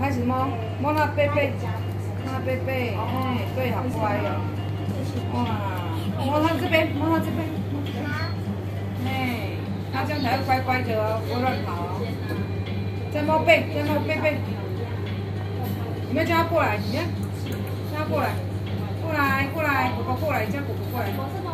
开始摸，摸那贝贝，摸那贝贝，哎，对，好乖哦。哇，摸它这边，摸它这边。哎，它这样才会乖乖的哦，不会乱跑哦。再摸贝，再摸贝贝。你们叫它过来，你看，叫它过来，过来，过来，宝宝过来，叫狗狗过来。